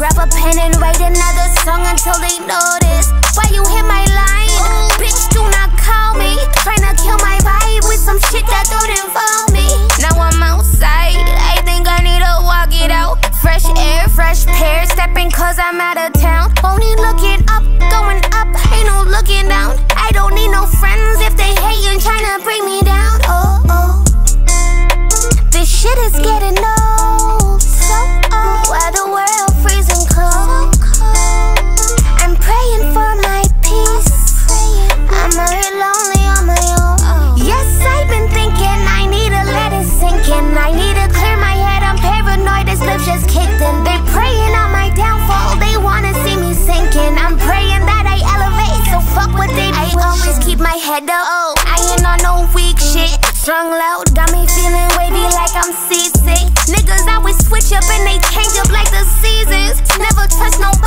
Grab a pen and write another song until they notice. Why you hit my line? Ooh. Bitch, do not call me. Tryna kill my vibe with some shit that don't involve me. Now I'm outside. I think I need to walk it out. Fresh air, fresh pair. Stepping cause I'm out of town. Only looking up, going up. Up. Oh, I ain't on no weak shit. Strung loud, got me feeling wavy like I'm seasick. Niggas always switch up and they change up like the seasons. Never trust I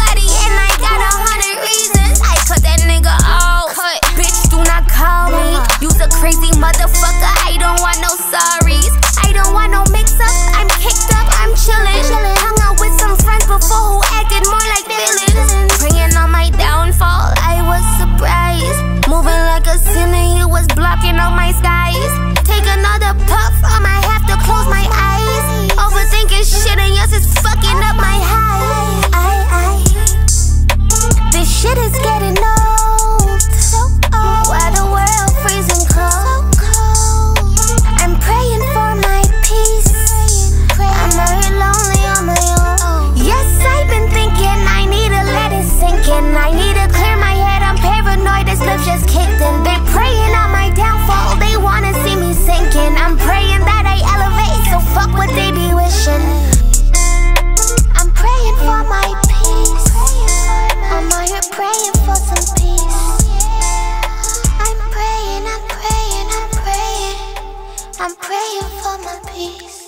peace.